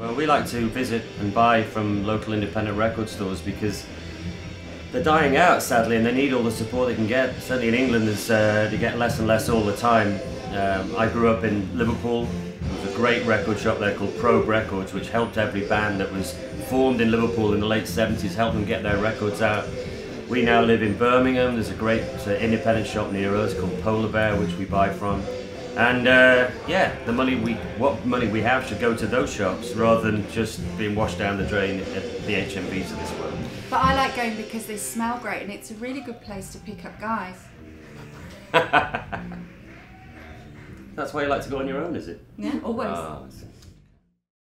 Well, we like to visit and buy from local independent record stores because they're dying out, sadly, and they need all the support they can get. Certainly in England, uh, they get less and less all the time. Um, I grew up in Liverpool. There was a great record shop there called Probe Records, which helped every band that was formed in Liverpool in the late 70s, help them get their records out. We now live in Birmingham. There's a great uh, independent shop near us called Polar Bear, which we buy from. And uh, yeah, the money we, what money we have should go to those shops rather than just being washed down the drain at the HMVs of this world. But I like going because they smell great and it's a really good place to pick up guys. That's why you like to go on your own, is it? Yeah, always. See.